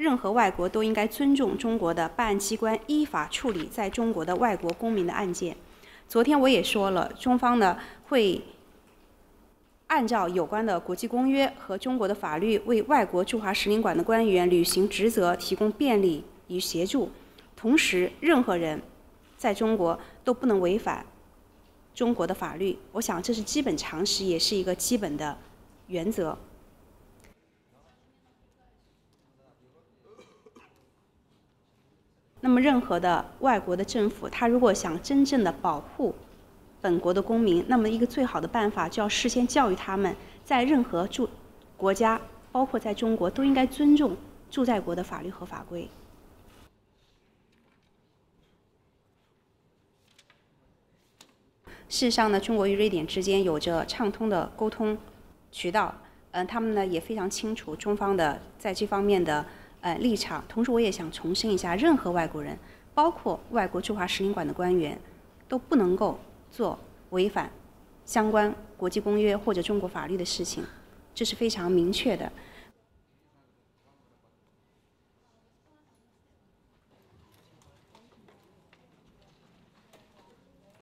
任何外国都应该尊重中国的办案机关依法处理在中国的外国公民的案件。昨天我也说了，中方呢会按照有关的国际公约和中国的法律，为外国驻华使领馆的官员履行职责提供便利与协助。同时，任何人在中国都不能违反中国的法律。我想这是基本常识，也是一个基本的原则。那么，任何的外国的政府，他如果想真正的保护本国的公民，那么一个最好的办法，就要事先教育他们，在任何住国家，包括在中国，都应该尊重住在国的法律和法规。事实上呢，中国与瑞典之间有着畅通的沟通渠道，嗯，他们呢也非常清楚中方的在这方面的。呃，立场。同时，我也想重申一下，任何外国人，包括外国驻华使领馆的官员，都不能够做违反相关国际公约或者中国法律的事情，这是非常明确的。